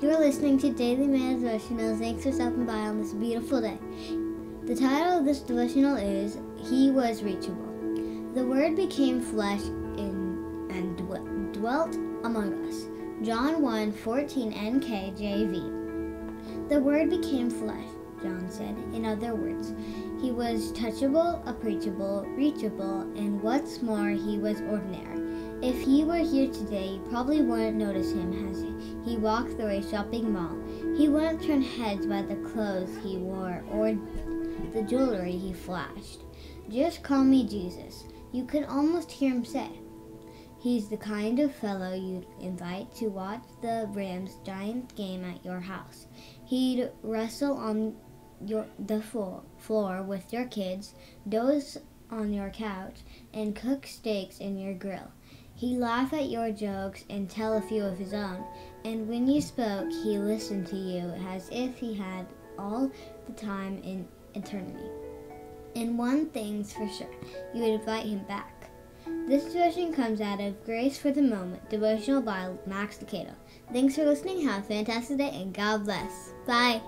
You're listening to Daily Manna Devotional. Thanks for stopping by on this beautiful day. The title of this devotional is He Was Reachable. The Word became flesh in, and dwelt among us. John 1 14 NKJV. The Word became flesh, John said. In other words, he was touchable, approachable, reachable, and what's more, he was ordinary. If he were here today, you probably wouldn't notice him as he walked through a shopping mall. He wouldn't turn heads by the clothes he wore or the jewelry he flashed. Just call me Jesus. You can almost hear him say. He's the kind of fellow you'd invite to watch the Rams Giants game at your house. He'd wrestle on your, the floor, floor with your kids, doze on your couch, and cook steaks in your grill. He laughed at your jokes and tell a few of his own, and when you spoke, he listened to you as if he had all the time in eternity. And one thing's for sure, you would invite him back. This devotion comes out of Grace for the Moment, devotional by Max Lucado. Thanks for listening, have a fantastic day, and God bless. Bye.